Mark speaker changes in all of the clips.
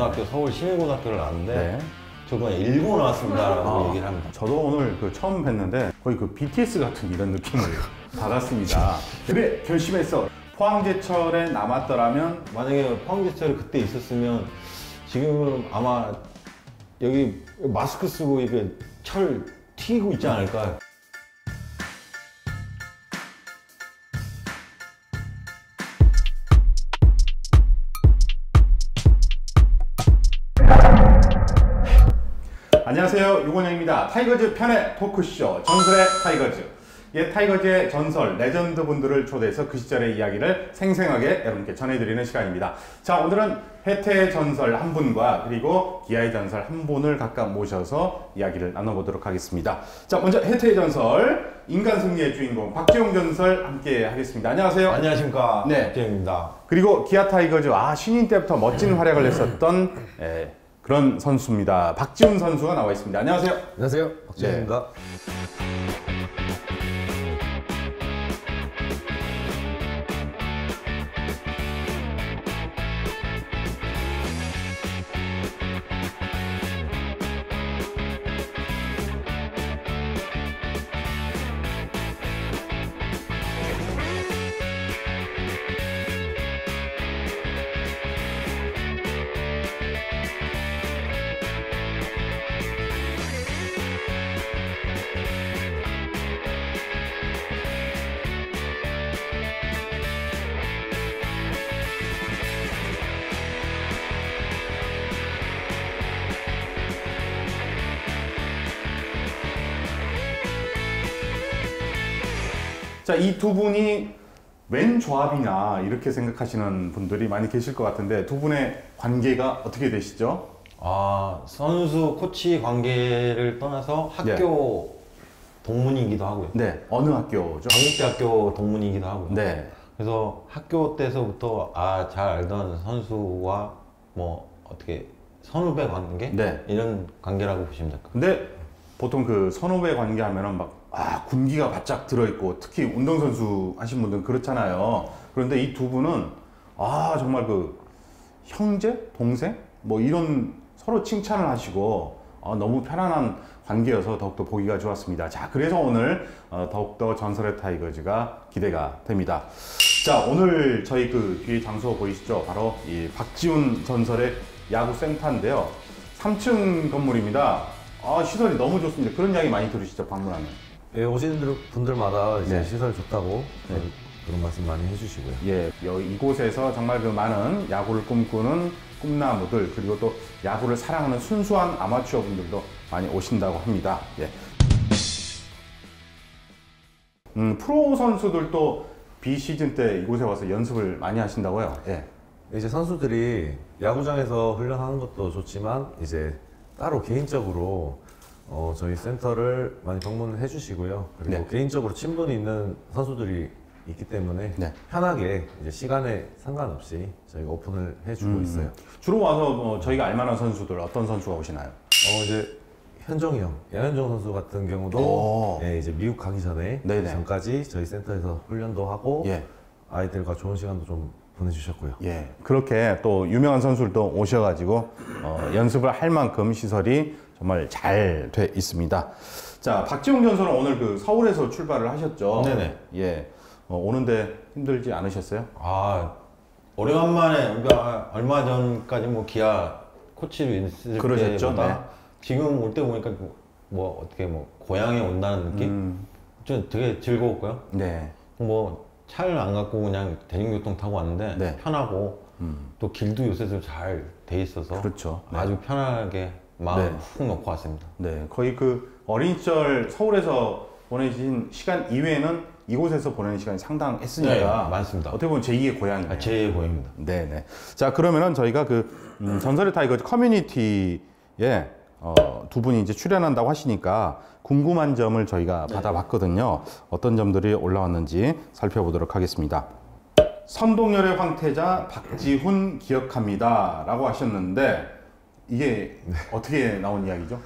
Speaker 1: 고등학교 서울 시민고등학교를 나왔는데
Speaker 2: 네.
Speaker 1: 저 그냥 일본 나왔습니다라고
Speaker 2: 아,
Speaker 1: 얘기를 합니다.
Speaker 2: 저도 오늘 그 처음 뵀는데 거의 그 BTS 같은 이런 느낌을 받았습니다. 그래 결심했어. 포항제철에 남았더라면
Speaker 1: 만약에 포항제철이 그때 있었으면 지금 아마 여기 마스크 쓰고 이게 철 튀고 있지 않을까.
Speaker 2: 유곤영입니다. 타이거즈 팬의 토크쇼 전설의 타이거즈. 옛 타이거즈의 전설 레전드 분들을 초대해서 그 시절의 이야기를 생생하게 여러분께 전해드리는 시간입니다. 자 오늘은 해태의 전설 한 분과 그리고 기아의 전설 한 분을 각각 모셔서 이야기를 나눠보도록 하겠습니다. 자 먼저 해태의 전설 인간 승리의 주인공 박재용 전설 함께 하겠습니다. 안녕하세요.
Speaker 1: 안녕하십니까.
Speaker 2: 네.
Speaker 1: 박재용입니다.
Speaker 2: 그리고 기아 타이거즈 아 신인 때부터 멋진 활약을 했었던 예, 그런 선수입니다. 박지훈 선수가 나와 있습니다. 안녕하세요.
Speaker 3: 안녕하세요. 박지현입니다.
Speaker 2: 자, 이 두 분이 웬 조합이냐 이렇게 생각하시는 분들이 많이 계실 것 같은데 두 분의 관계가 어떻게 되시죠?
Speaker 1: 아 선수 코치 관계를 떠나서 학교 동문이기도 하고요.
Speaker 2: 네, 어느 학교죠?
Speaker 1: 강북대학교 동문이기도 하고요.
Speaker 2: 네,
Speaker 1: 그래서 학교 때서부터 아 잘 알던 선수와 뭐 어떻게 선후배 관계
Speaker 2: 네.
Speaker 1: 이런 관계라고 보시면 될것
Speaker 2: 근데 보통 그 선후배 관계 하면은 막, 아, 군기가 바짝 들어있고, 특히 운동선수 하신 분들은 그렇잖아요. 그런데 이 두 분은, 아, 정말 그, 형제? 동생? 뭐 이런 서로 칭찬을 하시고, 어, 너무 편안한 관계여서 더욱더 보기가 좋았습니다. 자, 그래서 오늘 어, 더욱더 전설의 타이거즈가 기대가 됩니다. 자, 오늘 저희 그 뒤에 장소 보이시죠? 바로 이 박지훈 전설의 야구 센터인데요. 3층 건물입니다. 아, 시설이 너무 좋습니다. 그런 이야기 많이 들으시죠, 방문하면.
Speaker 3: 예, 오시는 들- 분들마다 이제
Speaker 2: 네.
Speaker 3: 시설 좋다고 그런 말씀 많이 해주시고요.
Speaker 2: 예, 이곳에서 정말 그 많은 야구를 꿈꾸는 꿈나무들 그리고 또 야구를 사랑하는 순수한 아마추어 분들도 많이 오신다고 합니다. 예. 음, 프로 선수들도 비시즌 때 이곳에 와서 연습을 많이 하신다고요? 예.
Speaker 3: 이제 선수들이 야구장에서 훈련하는 것도 좋지만 이제 따로 개인적으로 어, 저희 센터를 많이 방문해 주시고요. 그리고
Speaker 2: 네.
Speaker 3: 개인적으로 친분이 있는 선수들이 있기 때문에
Speaker 2: 네.
Speaker 3: 편하게 이제 시간에 상관없이 저희가 오픈을 해주고
Speaker 2: 음.
Speaker 3: 있어요.
Speaker 2: 주로 와서 뭐 저희가 알만한 선수들 어떤 선수가 오시나요?
Speaker 3: 어, 이제 현정이 형, 양현종 선수 같은 경우도
Speaker 2: 오.
Speaker 3: 예, 이제 미국 가기 전에
Speaker 2: 네네.
Speaker 3: 전까지 저희 센터에서 훈련도 하고
Speaker 2: 예.
Speaker 3: 아이들과 좋은 시간도 좀 보내주셨고요.
Speaker 2: 예, 그렇게 또 유명한 선수들도 오셔가지고 어, 연습을 할 만큼 시설이 정말 잘 돼 있습니다. 자, 박지웅 전설은 오늘 그 서울에서 출발을 하셨죠?
Speaker 1: 네네.
Speaker 2: 예, 어, 오는데 힘들지 않으셨어요?
Speaker 1: 아 오래간만에 그러니까 얼마 전까지 뭐 기아 코치로 있을
Speaker 2: 그러셨죠?
Speaker 1: 때보다
Speaker 2: 네.
Speaker 1: 지금 올 때 보니까 뭐 어떻게 뭐 고향에 온다는 느낌
Speaker 2: 음,
Speaker 1: 좀 되게 즐거웠고요.
Speaker 2: 네,
Speaker 1: 뭐 차를 안 갖고 그냥 대중교통 타고 왔는데
Speaker 2: 네.
Speaker 1: 편하고
Speaker 2: 음,
Speaker 1: 또 길도 요새 좀 잘 돼 있어서
Speaker 2: 그렇죠. 네.
Speaker 1: 아주 편하게 마음
Speaker 2: 네.
Speaker 1: 훅 놓고 왔습니다.
Speaker 2: 네, 거의 그 어린 시절 서울에서 보내신 시간 이외에는 이곳에서 보내는 시간이 상당했으니까
Speaker 1: 네, 많습니다.
Speaker 2: 어떻게 보면 제2의 고향이네요.
Speaker 1: 아, 제 고향입니다.
Speaker 2: 네 네. 자 그러면은 저희가 그 음, 전설의 타이거즈 커뮤니티에 어, 두 분이 이제 출연한다고 하시니까 궁금한 점을 저희가 받아봤거든요. 어떤 점들이 올라왔는지 살펴보도록 하겠습니다. 선동열의 황태자 박지훈 기억합니다라고 하셨는데 이게 어떻게 나온 이야기죠?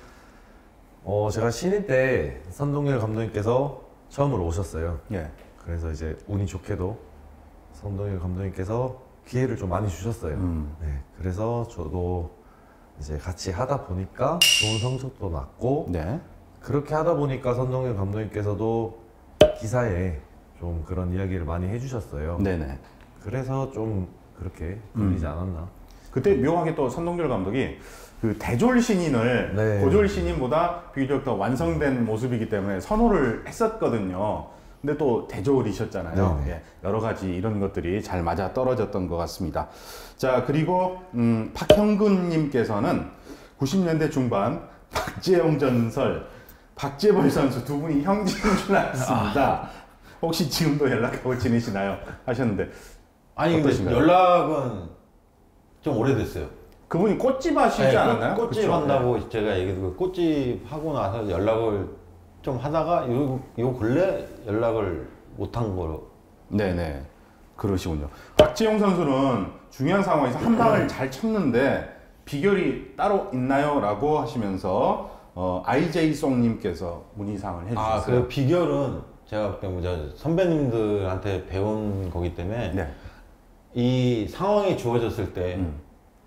Speaker 3: 어, 제가 신인 때 선동열 감독님께서 처음으로 오셨어요.
Speaker 2: 예.
Speaker 3: 그래서 이제 운이 좋게도 선동열 감독님께서 기회를 좀 많이 주셨어요.
Speaker 2: 음.
Speaker 3: 네, 그래서 저도 이제 같이 하다 보니까 좋은 성적도 났고
Speaker 2: 네.
Speaker 3: 그렇게 하다 보니까 선동열 감독님께서도 기사에 좀 그런 이야기를 많이 해주셨어요.
Speaker 2: 네네.
Speaker 3: 그래서 좀 그렇게 걸리지 않았나.
Speaker 2: 그때 묘하게 또 선동열 감독이 그 대졸 신인을
Speaker 3: 네.
Speaker 2: 고졸 신인보다 비교적 더 완성된 모습이기 때문에 선호를 했었거든요. 근데 또 대졸이셨잖아요.
Speaker 3: 네.
Speaker 2: 예, 여러 가지 이런 것들이 잘 맞아 떨어졌던 것 같습니다. 자 그리고 음, 박형근님께서는 90년대 중반 박재영 전설, 박재벌 선수 두 분이 형제인 줄 알았습니다. 혹시 지금도 연락하고 지내시나요? 하셨는데
Speaker 1: 아니 근데
Speaker 2: 어떠신가요?
Speaker 1: 연락은 좀 오래됐어요.
Speaker 2: 그분이 꽃집 하시지
Speaker 1: 네,
Speaker 2: 않았나요?
Speaker 1: 꽃,
Speaker 2: 그쵸?
Speaker 1: 한다고 제가 얘기했고 꽃집 하고 나서 연락을 좀 하다가 요, 요 근래 연락을 못한 거로
Speaker 2: 네네. 그러시군요. 박지용 선수는 중요한 상황에서 한 방을 잘 쳤는데 비결이 따로 있나요? 라고 하시면서 어, IJ송님께서 문의사항을 해주셨어요.
Speaker 1: 아 그 비결은 제가 그때 뭐저 선배님들한테 배운 거기 때문에
Speaker 2: 네.
Speaker 1: 이 상황이 주어졌을 때
Speaker 2: 음.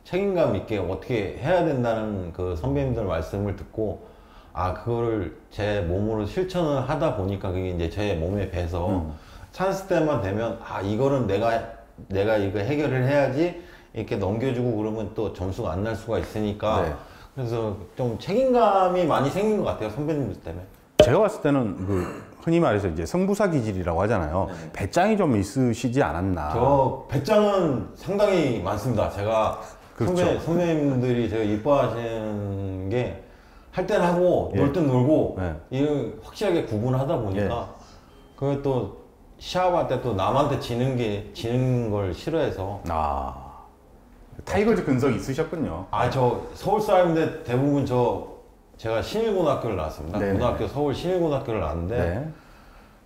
Speaker 1: 책임감 있게 어떻게 해야 된다는 그 선배님들 말씀을 듣고 아 그거를 제 몸으로 실천을 하다 보니까 그게 이제 제 몸에 배서
Speaker 2: 음.
Speaker 1: 찬스 때만 되면 아 이거는 내가 내가 이거 해결을 해야지 이렇게 넘겨주고 그러면 또 점수가 안 날 수가 있으니까
Speaker 2: 네.
Speaker 1: 그래서 좀 책임감이 많이 생긴 것 같아요 선배님들 때문에
Speaker 2: 제가 봤을 때는 그 흔히 말해서 이제 성부사 기질이라고 하잖아요. 배짱이 좀 있으시지 않았나.
Speaker 1: 네. 저 배짱은 상당히 많습니다. 제가
Speaker 2: 그렇죠.
Speaker 1: 선배, 선배님들이 제가 이뻐하시는 게할 때는 하고
Speaker 2: 예.
Speaker 1: 놀땐 놀고
Speaker 2: 네.
Speaker 1: 이걸 확실하게 구분하다 보니까 그게 또 시합할 때 또 남한테 지는 게 지는 걸 싫어해서
Speaker 2: 아. 타이거즈 근성 있으셨군요.
Speaker 1: 아 저 서울 사람인데 대부분 저 제가 신일고등학교를 나왔습니다.
Speaker 2: 네네.
Speaker 1: 고등학교 서울 신일고등학교를 나왔는데
Speaker 2: 네.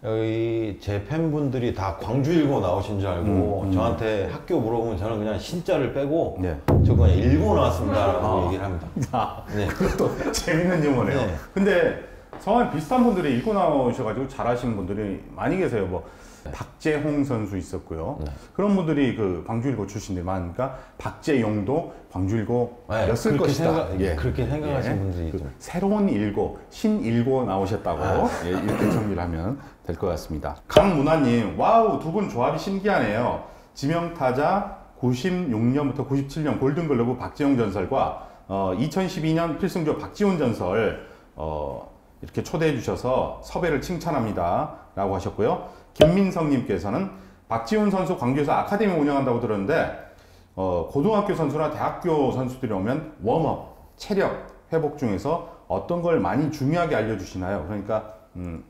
Speaker 1: 여기 제 팬분들이 다 광주일고 나오신 줄 알고
Speaker 2: 음, 음.
Speaker 1: 저한테 학교 물어보면 저는 그냥 신자를 빼고
Speaker 2: 네.
Speaker 1: 저 그냥 일고 나왔습니다라고
Speaker 2: 아.
Speaker 1: 얘기를 합니다.
Speaker 2: 아,
Speaker 1: 네.
Speaker 2: 그것도 재밌는 유머네요.
Speaker 1: 네.
Speaker 2: 근데 성함 비슷한 분들이 일고 나오셔가지고 잘하시는 분들이 많이 계세요. 뭐 박재홍 선수 있었고요.
Speaker 1: 네.
Speaker 2: 그런 분들이 그 광주일고 출신들이 많으니까 박재용도 광주일고였을
Speaker 1: 네,
Speaker 2: 것이다.
Speaker 1: 생각- 그렇게 생각하시는 분들이
Speaker 2: 그
Speaker 1: 좀.
Speaker 2: 새로운 일고 신일고 나오셨다고
Speaker 1: 아.
Speaker 2: 예, 이렇게 정리를 하면 될 것 같습니다. 강문화님, 와우 두 분 조합이 신기하네요. 지명타자 96년부터 97년 골든글러브 박재용 전설과 어, 2012년 필승조 박지훈 전설 어, 이렇게 초대해 주셔서 섭외를 칭찬합니다. 라고 하셨고요. 김민성님께서는 박지훈 선수 광주에서 아카데미 운영한다고 들었는데 어, 고등학교 선수나 대학교 선수들이 오면 웜업, 체력 회복 중에서 어떤 걸 많이 중요하게 알려주시나요? 그러니까 음,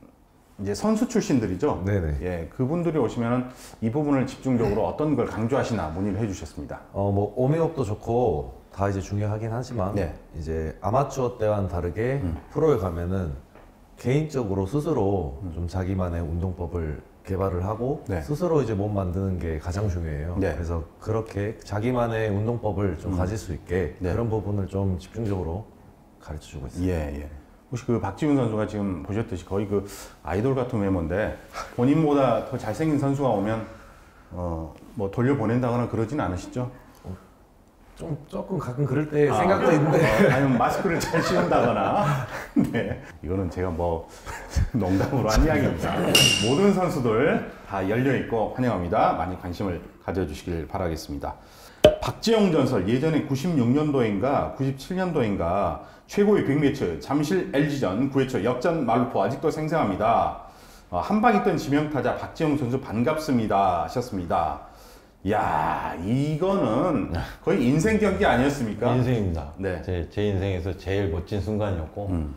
Speaker 2: 이제 선수 출신들이죠.
Speaker 3: 네네.
Speaker 2: 예, 그분들이 오시면은 이 부분을 집중적으로 어떤 걸 강조하시나 문의를 해주셨습니다.
Speaker 3: 어, 뭐, 오밍업도 좋고, 다 이제 중요하긴 하지만,
Speaker 2: 네.
Speaker 3: 이제 아마추어 때와는 다르게 프로에 가면은 개인적으로 스스로 좀 자기만의 운동법을 개발을 하고,
Speaker 2: 네.
Speaker 3: 스스로 이제 몸 만드는 게 가장 중요해요.
Speaker 2: 네.
Speaker 3: 그래서 그렇게 자기만의 운동법을 좀 가질 수 있게
Speaker 2: 네.
Speaker 3: 그런 부분을 좀 집중적으로 가르쳐 주고 있어요.
Speaker 2: 예, 예. 혹시 그 박지훈 선수가 지금 보셨듯이 거의 그 아이돌 같은 외모인데 본인보다 더 잘생긴 선수가 오면 어, 뭐 돌려보낸다거나 그러진 않으시죠?
Speaker 3: 좀 조금 가끔 그럴 때 생각도 있는데,
Speaker 2: 어, 아니면 마스크를 잘 씌운다거나. 네. 이거는 제가 뭐 농담으로 한 이야기입니다. 모든 선수들 다 열려 있고 환영합니다. 많이 관심을 가져주시길 바라겠습니다. 박재영 전설 예전에 96년도인가 97년도인가 최고의 빅매치 잠실 LG전 9회초 역전 말루포 아직도 생생합니다. 어, 한방 있던 지명타자 박재영 선수 반갑습니다 하셨습니다. 야 이거는 거의 인생 경기 아니었습니까?
Speaker 1: 인생입니다.
Speaker 2: 네.
Speaker 1: 제, 제 인생에서 제일 멋진 순간이었고
Speaker 2: 음.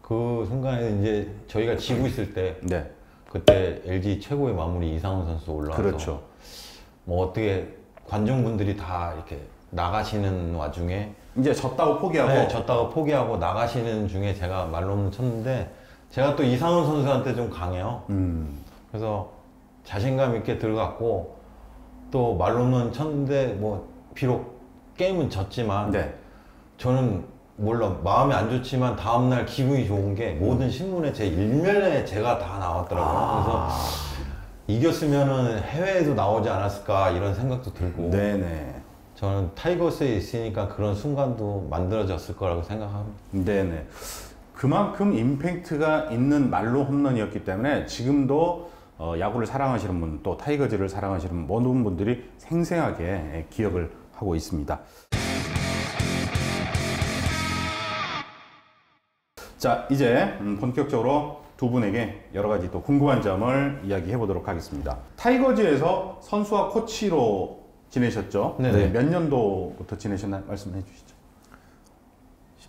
Speaker 1: 그 순간에 이제 저희가 지고 있을 때
Speaker 2: 네,
Speaker 1: 그때 LG 최고의 마무리 이상훈 선수 올라와서
Speaker 2: 그렇죠.
Speaker 1: 뭐 어떻게 관중분들이 다 이렇게 나가시는 와중에
Speaker 2: 이제 졌다고 포기하고
Speaker 1: 네, 졌다가 포기하고 나가시는 중에 제가 말로는 쳤는데 제가 또 이상훈 선수한테 좀 강해요.
Speaker 2: 음,
Speaker 1: 그래서 자신감 있게 들어갔고 또 말로는 쳤는데 뭐 비록 게임은 졌지만
Speaker 2: 네,
Speaker 1: 저는 물론 마음이 안 좋지만 다음날 기분이 좋은 게 모든 신문에 제 일면에 제가 다 나왔더라고요. 그래서 이겼으면은 해외에도 나오지 않았을까 이런 생각도 들고
Speaker 2: 네네.
Speaker 1: 저는 타이거스에 있으니까 그런 순간도 만들어졌을 거라고 생각합니다.
Speaker 2: 네네. 그만큼 임팩트가 있는 말로 홈런이었기 때문에 지금도 어, 야구를 사랑하시는 분, 또 타이거즈를 사랑하시는 모든 분들이 생생하게 예, 기억을 하고 있습니다. 자, 이제 음, 본격적으로 두 분에게 여러 가지 또 궁금한 점을 이야기해 보도록 하겠습니다. 타이거즈에서 선수와 코치로 지내셨죠?
Speaker 1: 네네.
Speaker 2: 몇 년도부터 지내셨나요? 말씀해 주시죠.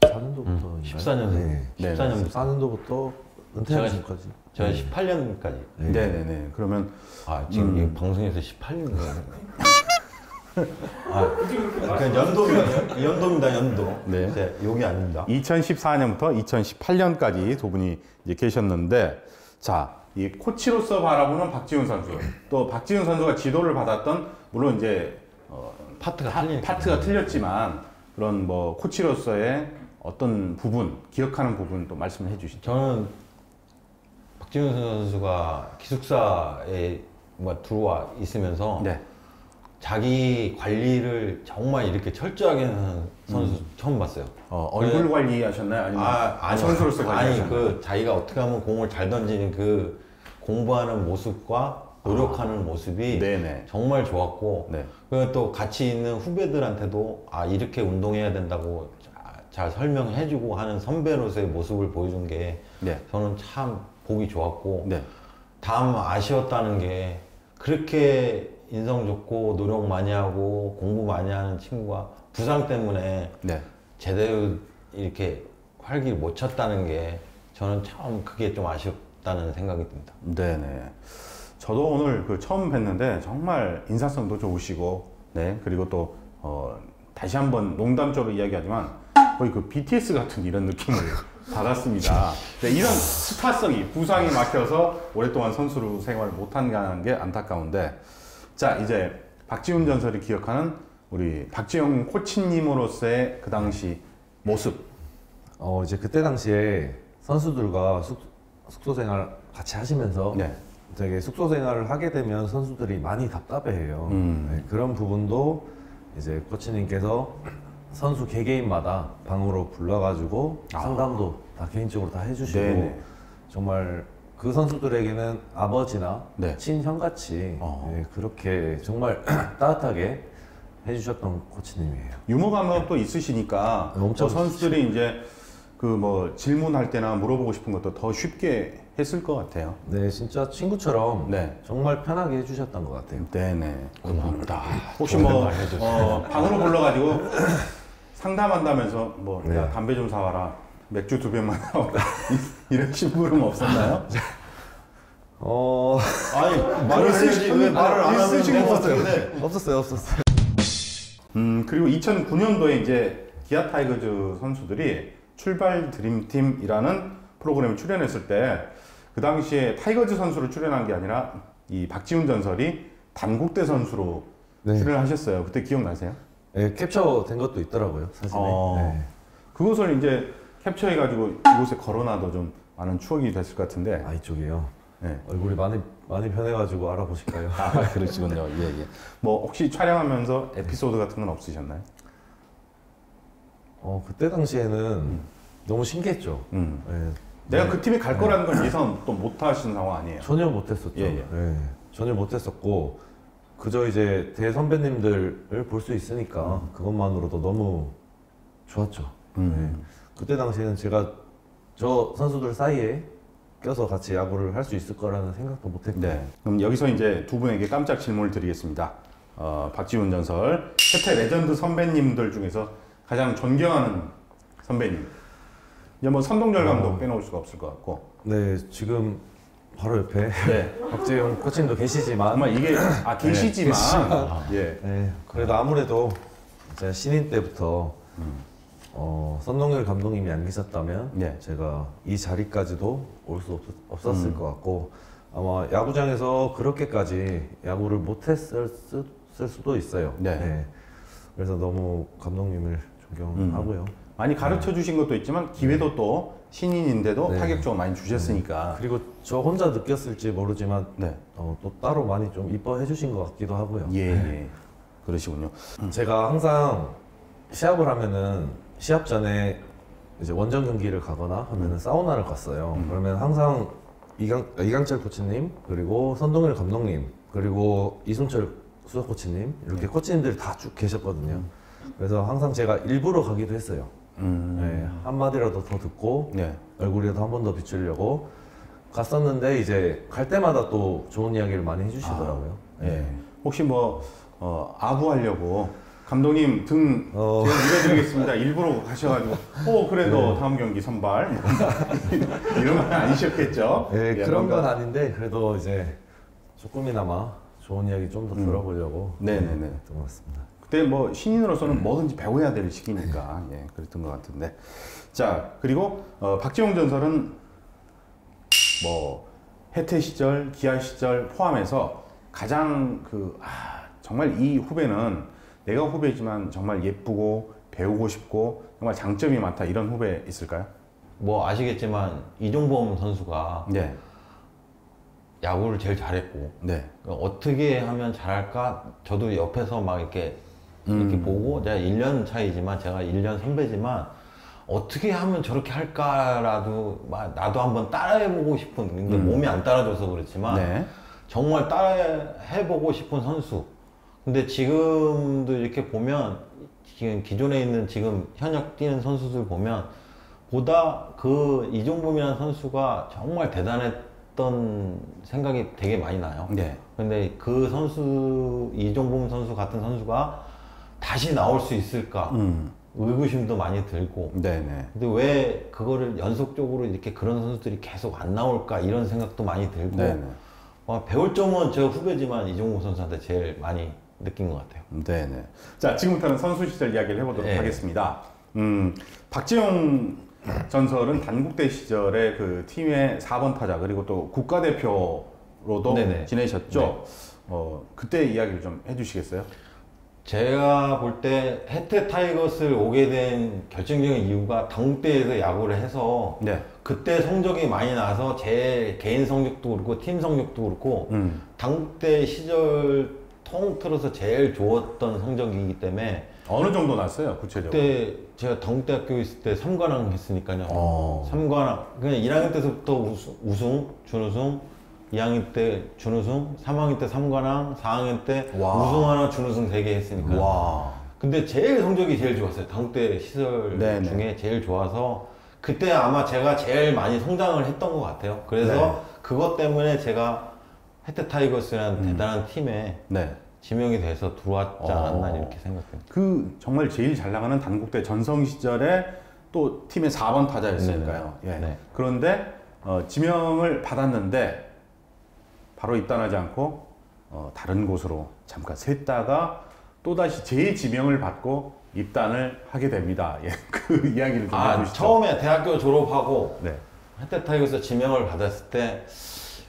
Speaker 3: 14년도부터
Speaker 1: 14년,
Speaker 3: 네.
Speaker 2: 네,
Speaker 1: 14년,
Speaker 3: 14년도부터 은퇴하기
Speaker 1: 제가-
Speaker 3: 전까지
Speaker 1: 제가 18년까지.
Speaker 3: 네.
Speaker 2: 네네네. 그러면
Speaker 1: 아, 지금
Speaker 2: 음.
Speaker 1: 이 방송에서 18년이에요. 아, 그러니까 연도입니다. 연도입니다, 연도.
Speaker 2: 네.
Speaker 1: 네, 욕이 아닙니다.
Speaker 2: 2014년부터 2018년까지 두 분이 이제 계셨는데 자, 이 코치로서 바라보는 박지훈 선수 또 박지훈 선수가 지도를 받았던 물론 이제 어,
Speaker 1: 파트가
Speaker 2: 파,
Speaker 1: 틀리니까.
Speaker 2: 파트가 틀렸지만 그런 뭐 코치로서의 어떤 부분 기억하는 부분 또 말씀해 주시죠.
Speaker 1: 저는 박지훈 선수가 기숙사에 뭐 들어와 있으면서
Speaker 2: 네.
Speaker 1: 자기 관리를 정말 이렇게 철저하게 하는 선수 처음 봤어요.
Speaker 2: 어, 얼굴 관리하셨나요? 아니면
Speaker 1: 아니,
Speaker 2: 선수로서
Speaker 1: 아니
Speaker 2: 관리하셨나요?
Speaker 1: 그 자기가 어떻게 하면 공을 잘 던지는 그 공부하는 모습과 노력하는 모습이
Speaker 2: 네네.
Speaker 1: 정말 좋았고
Speaker 2: 네.
Speaker 1: 그리고 또 같이 있는 후배들한테도 아 이렇게 운동해야 된다고 자- 잘 설명해주고 하는 선배로서의 모습을 보여준 게
Speaker 2: 네.
Speaker 1: 저는 참 보기 좋았고
Speaker 2: 네.
Speaker 1: 다음 아쉬웠다는 게 그렇게 인성 좋고 노력 많이 하고 공부 많이 하는 친구가 부상 때문에
Speaker 2: 네.
Speaker 1: 제대로 이렇게 활기를 못 쳤다는 게 저는 참 그게 좀 아쉽다는 생각이 듭니다.
Speaker 2: 네네. 저도 오늘 그 처음 뵀는데 정말 인사성도 좋으시고, 네 그리고 또 어, 다시 한번 농담적으로 이야기하지만 거의 그 BTS 같은 이런 느낌을 받았습니다. 네, 이런 스타성이 부상이 막혀서 오랫동안 선수로 생활을 못한 게 안타까운데, 자 이제 박지훈 전설이 기억하는 우리 박지영 코치님으로서의 그 당시 모습.
Speaker 3: 어 이제 그때 당시에 선수들과 숙, 숙소 생활 같이 하시면서
Speaker 2: 네.
Speaker 3: 되게 숙소 생활을 하게 되면 선수들이 많이 답답해해요.
Speaker 2: 음.
Speaker 3: 네, 그런 부분도 이제 코치님께서 선수 개개인마다 방으로 불러가지고
Speaker 2: 아.
Speaker 3: 상담도 다 개인적으로 다 해주시고
Speaker 2: 네네.
Speaker 3: 정말 그 선수들에게는 아버지나
Speaker 2: 네.
Speaker 3: 친형같이
Speaker 2: 어.
Speaker 3: 예, 그렇게 정말 따뜻하게 해주셨던 코치님이에요.
Speaker 2: 유머감은 또 있으시니까
Speaker 3: 엄청
Speaker 2: 뭐 선수들이 이제 그 뭐 질문할 때나 물어보고 싶은 것도 더 쉽게 했을 것 같아요.
Speaker 3: 네, 진짜 친구처럼
Speaker 2: 네.
Speaker 3: 정말 편하게 해주셨던 것 같아요.
Speaker 2: 네네.
Speaker 1: 고맙다.
Speaker 2: 혹시
Speaker 1: 좋은
Speaker 2: 뭐. 어, 방으로 불러가지고 상담한다면서 뭐
Speaker 3: 네.
Speaker 2: 야, 담배 좀 사와라 맥주 두 병만 사와라 이- 이런 심부름 없었나요?
Speaker 3: 어,
Speaker 1: 아니 말을 해야지 왜 말을 안 어떻게
Speaker 2: 같아요.
Speaker 1: 돼?
Speaker 3: 없었어요, 없었어요.
Speaker 2: 음 그리고 2009년도에 이제 기아 타이거즈 선수들이 출발 드림팀이라는 프로그램에 출연했을 때 그 당시에 타이거즈 선수로 출연한 게 아니라 이 박지훈 전설이 단국대 선수로
Speaker 3: 네.
Speaker 2: 출연하셨어요. 그때 기억나세요?
Speaker 3: 네, 캡처 된 것도 있더라고요, 사진에.
Speaker 2: 어.
Speaker 3: 네.
Speaker 2: 그것을 이제 캡처해가지고 이곳에 걸어놔도 좀 많은 추억이 됐을 것 같은데.
Speaker 3: 아, 이쪽이요.
Speaker 2: 네.
Speaker 3: 얼굴이 많이 많이 변해가지고 알아보실까요?
Speaker 2: 아, 그러시군요. 예, 예. 뭐, 혹시 촬영하면서 에피소드 같은 건 없으셨나요?
Speaker 3: 어, 그때 당시에는 너무 신기했죠.
Speaker 2: 음.
Speaker 3: 네,
Speaker 2: 내가 그 팀에 갈 거라는 걸 예상 또 못 하시는 상황 아니에요?
Speaker 3: 전혀 못했었죠.
Speaker 2: 예, 예.
Speaker 3: 네, 전혀 못했었고 그저 이제 대 선배님들을 볼 수 있으니까 그것만으로도 너무 좋았죠.
Speaker 2: 음.
Speaker 3: 네. 그때 당시에는 제가 저 선수들 사이에 껴서 같이 야구를 할 수 있을 거라는 생각도 못했고
Speaker 2: 네. 그럼 여기서 이제 두 분에게 깜짝 질문을 드리겠습니다. 어, 박지훈 전설, 세태 레전드 선배님들 중에서 가장 존경하는 선배님. 이제 뭐 선동열 감독
Speaker 3: 어.
Speaker 2: 빼놓을 수가 없을 것 같고.
Speaker 3: 네, 지금 바로 옆에
Speaker 2: 네.
Speaker 3: 박재용 코치님도 계시지만
Speaker 2: 정말 이게 아 계시지만 예.
Speaker 3: 네, 그래도 아무래도 제가 신인 때부터 어, 선동열 감독님이 안 계셨다면
Speaker 2: 네.
Speaker 3: 제가 이 자리까지도 올 수 없었을
Speaker 2: 음.
Speaker 3: 것 같고 아마 야구장에서 그렇게까지 야구를 못했을 수, 쓸 수도 있어요.
Speaker 2: 네.
Speaker 3: 그래서 너무 감독님을 존경하고요.
Speaker 2: 많이 가르쳐 주신 것도 있지만 기회도 또 신인인데도
Speaker 3: 네.
Speaker 2: 타격적으로 많이 주셨으니까.
Speaker 3: 그리고 저 혼자 느꼈을지 모르지만
Speaker 2: 네.
Speaker 3: 어, 또 따로 많이 좀 이뻐해 주신 것 같기도 하고요.
Speaker 2: 예, 예. 그러시군요.
Speaker 3: 제가 항상 시합을 하면은 시합 전에 이제 원정 경기를 가거나 하면은 사우나를 갔어요. 그러면 항상 이강 이강철 코치님 그리고 선동일 감독님 그리고 이순철 수석 코치님 이렇게 코치님들이 다쭉 계셨거든요. 그래서 항상 제가 일부러 가기도 했어요.
Speaker 2: 음.
Speaker 3: 네, 한마디라도 더 듣고
Speaker 2: 네.
Speaker 3: 얼굴이라도 한 번 더 비추려고 갔었는데 이제 갈 때마다 또 좋은 이야기를 많이 해주시더라고요.
Speaker 2: 예. 혹시 뭐 어, 아부하려고 감독님 등
Speaker 3: 어.
Speaker 2: 제가 밀어드리겠습니다. 일부러 가셔가지고 어 그래도 다음 경기 선발 뭐 이런 건 아니셨겠죠?
Speaker 3: 네,
Speaker 2: 예,
Speaker 3: 그런 건 아닌데 그래도 이제 조금이나마 좋은 이야기 좀더 들어보려고
Speaker 2: 음. 네네네.
Speaker 3: 했던 것 같습니다.
Speaker 2: 그때 뭐 신인으로서는 뭐든지 배워야 될 시기니까 예, 그랬던 것 같은데 자 그리고 어, 박지용 전설은 뭐 해태 시절, 기아 시절 포함해서 가장 그 아, 정말 이 후배는 내가 후배지만 정말 예쁘고 배우고 싶고 정말 장점이 많다 이런 후배 있을까요?
Speaker 1: 뭐 아시겠지만 이종범 선수가
Speaker 2: 네,
Speaker 1: 야구를 제일 잘했고
Speaker 2: 네,
Speaker 1: 그러니까 어떻게 하면 잘할까? 저도 옆에서 막 이렇게 이렇게
Speaker 2: 음.
Speaker 1: 보고 제가 1년 차이지만 제가 1년 선배지만 어떻게 하면 저렇게 할까라도 막 나도 한번 따라해보고 싶은 근데 몸이 안 따라줘서 그렇지만
Speaker 2: 음. 네,
Speaker 1: 정말 따라해보고 싶은 선수. 근데 지금도 이렇게 보면 지금 기존에 있는 지금 현역 뛰는 선수들 보면 보다 그 이종범이라는 선수가 정말 대단했던 생각이 되게 많이 나요.
Speaker 2: 네,
Speaker 1: 근데 그 선수 이종범 선수 같은 선수가 다시 나올 수 있을까
Speaker 2: 음,
Speaker 1: 의구심도 많이 들고
Speaker 2: 네, 네,
Speaker 1: 근데 왜 그거를 연속적으로 이렇게 그런 선수들이 계속 안 나올까 이런 생각도 많이 들고
Speaker 2: 네, 네.
Speaker 1: 어, 배울 점은 저 후배지만 이종범 선수한테 제일 많이 느낀 것 같아요.
Speaker 2: 네네. 자, 지금부터는 선수 시절 이야기를 해보도록
Speaker 1: 네.
Speaker 2: 하겠습니다. 음, 박지용 전설은 단국대 시절에 그 팀의 4번 타자 그리고 또 국가대표로도
Speaker 1: 네네.
Speaker 2: 지내셨죠.
Speaker 1: 네.
Speaker 2: 어, 그때 이야기를 좀 해주시겠어요?
Speaker 1: 제가 볼 때 해태 타이거스를 오게 된 결정적인 이유가 당대에서 야구를 해서
Speaker 2: 네.
Speaker 1: 그때 성적이 많이 나서 제 개인 성적도 그렇고 팀 성적도 그렇고
Speaker 2: 음,
Speaker 1: 당대 시절 통틀어서 제일 좋았던 성적이기 때문에
Speaker 2: 어느 정도 났어요, 구체적으로?
Speaker 1: 그때 제가 당대학교 있을 때 3관왕 했으니까요.
Speaker 2: 어.
Speaker 1: 3관왕. 그냥 1학년 때부터 우승, 우승, 준우승, 2학년 때 준우승, 3학년 때 3관왕, 4학년 때
Speaker 2: 와.
Speaker 1: 우승 하나, 준우승 3개 했으니까.
Speaker 2: 와.
Speaker 1: 근데 제일 성적이 제일 좋았어요. 단대 시절
Speaker 2: 네네.
Speaker 1: 중에 제일 좋아서 그때 아마 제가 제일 많이 성장을 했던 것 같아요. 그래서
Speaker 2: 네.
Speaker 1: 그것 때문에 제가 해태 타이거스라는 대단한 팀에
Speaker 2: 네.
Speaker 1: 지명이 돼서 들어왔지 않았나
Speaker 2: 어.
Speaker 1: 이렇게 생각해요.
Speaker 2: 그 정말 제일 잘 나가는 단국대 전성 시절에 또 팀의 4번 타자였으니까요. 예.
Speaker 1: 네.
Speaker 2: 그런데 어, 지명을 받았는데 바로 입단하지 않고 어, 다른 곳으로 잠깐 샜다가 또다시 재지명을 받고 입단을 하게 됩니다. 예. 그 이야기를 좀
Speaker 1: 아,
Speaker 2: 해주시죠.
Speaker 1: 처음에 대학교 졸업하고
Speaker 2: 네.
Speaker 1: 해태 타이거스 지명을 받았을 때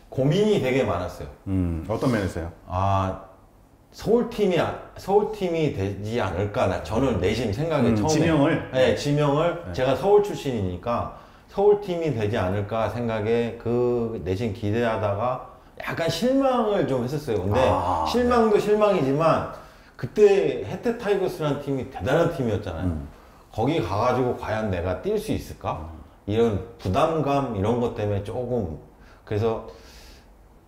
Speaker 1: 고민이 되게 많았어요.
Speaker 2: 음, 어떤 면에서요?
Speaker 1: 아 서울 팀이 서울 팀이 되지 않을까 나 저는 내심 생각에
Speaker 2: 음,
Speaker 1: 처음에
Speaker 2: 지명을?
Speaker 1: 네 지명을 제가 서울 출신이니까 서울 팀이 되지 않을까 생각에 그 내심 기대하다가 약간 실망을 좀 했었어요. 근데
Speaker 2: 아,
Speaker 1: 실망도 실망이지만 그때 해태 타이거스라는 팀이 대단한 팀이었잖아요.
Speaker 2: 음.
Speaker 1: 거기 가가지고 과연 내가 뛸 수 있을까? 이런 부담감 이런 것 때문에 조금 그래서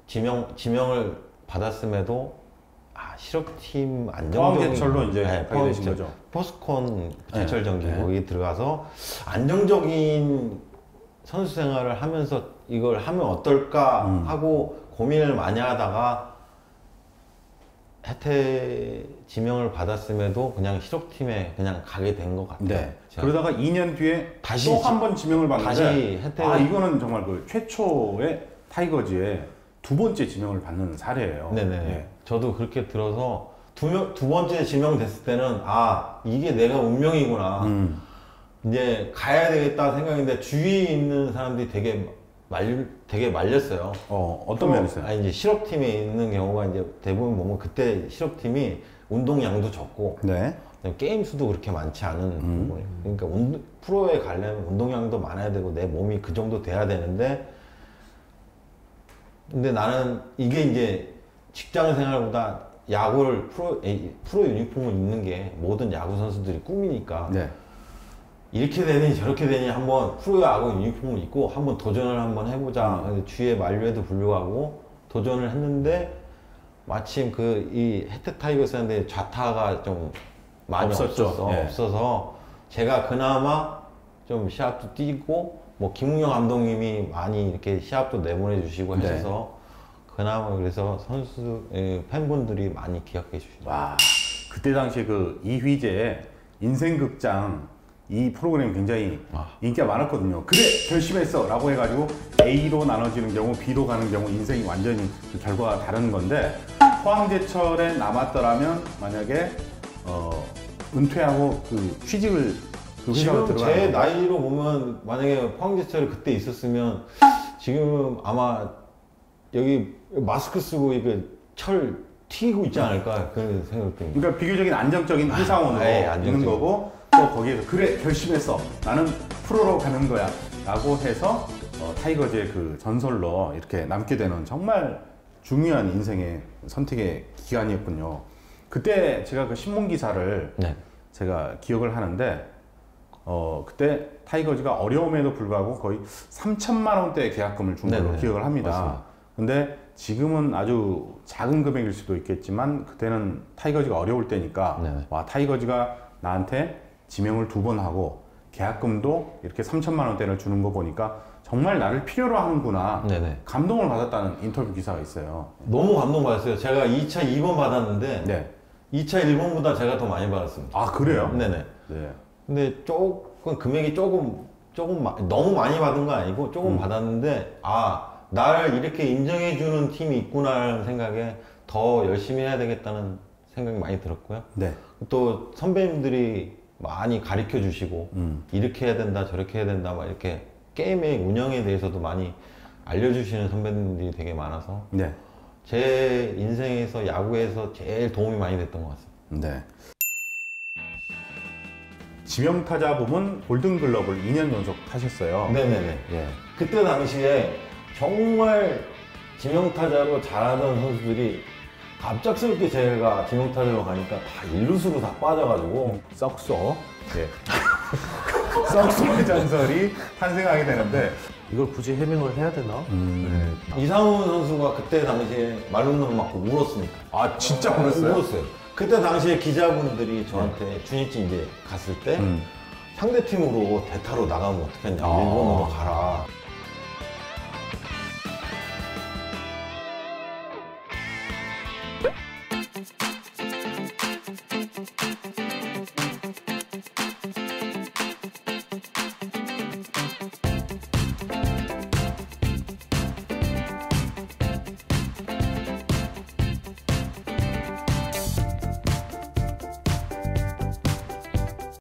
Speaker 1: 지명 지명을 받았음에도 아 실업팀 안정적인
Speaker 2: 포항제철로 이제 가게
Speaker 1: 포항
Speaker 2: 되신
Speaker 1: 제철.
Speaker 2: 거죠?
Speaker 1: 포스콘 제철
Speaker 2: 네,
Speaker 1: 정기
Speaker 2: 네.
Speaker 1: 거기 들어가서 안정적인 선수 생활을 하면서 이걸 하면 어떨까
Speaker 2: 음.
Speaker 1: 하고 고민을 많이 하다가 혜태 지명을 받았음에도 그냥 실업팀에 그냥 가게 된 것 같아요.
Speaker 2: 네. 그러다가 2년 뒤에
Speaker 1: 다시
Speaker 2: 또
Speaker 1: 지-
Speaker 2: 한번 지명을 받는데
Speaker 1: 다시 혜택을-
Speaker 2: 아 이거는 정말 그 최초의 타이거즈의 두 번째 지명을 받는 사례예요.
Speaker 1: 네네.
Speaker 2: 예.
Speaker 1: 저도 그렇게 들어서 두, 명, 두 번째 지명됐을 때는 아 이게 내가 운명이구나.
Speaker 2: 음.
Speaker 1: 이제 가야 되겠다 생각했는데 주위에 있는 사람들이 되게 말 되게 말렸어요.
Speaker 2: 어, 어떤 면에서요?
Speaker 1: 아니 이제 실업팀에 있는 경우가 이제 대부분 보면 그때 실업팀이 운동량도 적고
Speaker 2: 네.
Speaker 1: 게임 수도 그렇게 많지 않은
Speaker 2: 음.
Speaker 1: 그러니까 운- 프로에 가려면 운동량도 많아야 되고 내 몸이 그 정도 돼야 되는데 근데 나는 이게 이제 직장 생활보다 야구를 프로 에, 프로 유니폼을 입는 게 모든 야구 선수들이 꿈이니까
Speaker 2: 네.
Speaker 1: 이렇게 되니 저렇게 되니 한번 프로야구 유니폼을 입고 한번 도전을 한번 해보자. 근데 주위에 만류에도 불구하고 도전을 했는데 마침 그 이 혜택 타이거스한테 좌타가 좀 많이
Speaker 2: 없었죠.
Speaker 1: 없었어.
Speaker 2: 예.
Speaker 1: 없어서 제가 그나마 좀 시합도 뛰고 뭐 김웅영 감독님이 많이 이렇게 시합도 내보내 주시고
Speaker 2: 네.
Speaker 1: 해서 그나마 그래서 선수 예, 팬분들이 많이 기억해 주시죠.
Speaker 2: 와 그때 당시에 그 이휘재의 인생극장 이 프로그램이 굉장히
Speaker 1: 아.
Speaker 2: 인기가 많았거든요. 그래 결심했어 라고 해가지고 A로 나눠지는 경우, B로 가는 경우 인생이 완전히 그 결과가 다른 건데 포항제철에 남았더라면 만약에 어, 은퇴하고 그 취직을 그
Speaker 1: 지금 제? 나이로 보면 만약에 포항제철이 그때 있었으면 지금 아마 여기 마스크 쓰고 이게 철 튀고 있지 않을까 그런 생각 듭니다.
Speaker 2: 그러니까 비교적인 안정적인 회사원으로
Speaker 1: 아, 예,
Speaker 2: 있는
Speaker 1: 안정적인.
Speaker 2: 거고 또 거기에서 그래 결심했어 나는 프로로 가는 거야 라고 해서 어, 타이거즈의 그 전설로 이렇게 남게 되는 정말 중요한 인생의 선택의 기간이었군요 그때 제가 그 신문 기사를
Speaker 1: 네.
Speaker 2: 제가 기억을 하는데 어 그때 타이거즈가 어려움에도 불구하고 거의 3천만 원대 계약금을 준 걸로
Speaker 1: 네네.
Speaker 2: 기억을 합니다.
Speaker 1: 맞습니다.
Speaker 2: 근데 지금은 아주 작은 금액일 수도 있겠지만 그때는 타이거즈가 어려울 때니까
Speaker 1: 네네.
Speaker 2: 와 타이거즈가 나한테 지명을 두 번 하고 계약금도 이렇게 3천만 원대를 주는 거 보니까 정말 나를 필요로 하는구나
Speaker 1: 네네.
Speaker 2: 감동을 받았다는 인터뷰 기사가 있어요.
Speaker 1: 너무 감동받았어요. 제가 2차 2번 받았는데
Speaker 2: 네.
Speaker 1: 2차 1번보다 제가 더 많이 받았습니다.
Speaker 2: 아 그래요?
Speaker 1: 네네.
Speaker 2: 네.
Speaker 1: 근데 조금 금액이 조금 조금 마- 너무 많이 받은 거 아니고 조금
Speaker 2: 음.
Speaker 1: 받았는데 아 나를 이렇게 인정해 주는 팀이 있구나라는 생각에 더 열심히 해야 되겠다는 생각이 많이 들었고요.
Speaker 2: 네.
Speaker 1: 또 선배님들이 많이 가르쳐 주시고
Speaker 2: 음.
Speaker 1: 이렇게 해야 된다 저렇게 해야 된다 막 이렇게 게임의 운영에 대해서도 많이 알려주시는 선배님들이 되게 많아서
Speaker 2: 네.
Speaker 1: 제 인생에서 야구에서 제일 도움이 많이 됐던 것 같습니다.
Speaker 2: 네. 지명 타자 부문 골든글러브를 2년 연속 타셨어요.
Speaker 1: 네네네.
Speaker 2: 예.
Speaker 1: 그때 당시에 정말 지명 타자로 잘하던 선수들이 갑작스럽게 제가 지명타자로 가니까 다 일루수로 다 빠져가지고
Speaker 2: 썩소. 예. 썩소의 전설이 탄생하게 되는데
Speaker 3: 이걸 굳이 해명을 해야 되나?
Speaker 2: 음.
Speaker 1: 이상훈 선수가 그때 당시에 말룸놈 맞고 울었습니까?
Speaker 2: 아 진짜 그랬어요?
Speaker 1: 울었어요. 그때 당시에 기자분들이 저한테 준이치 이제 갔을 때
Speaker 2: 음.
Speaker 1: 상대 팀으로 대타로 나가면 어떡하냐
Speaker 2: 아.
Speaker 1: 일본으로 가라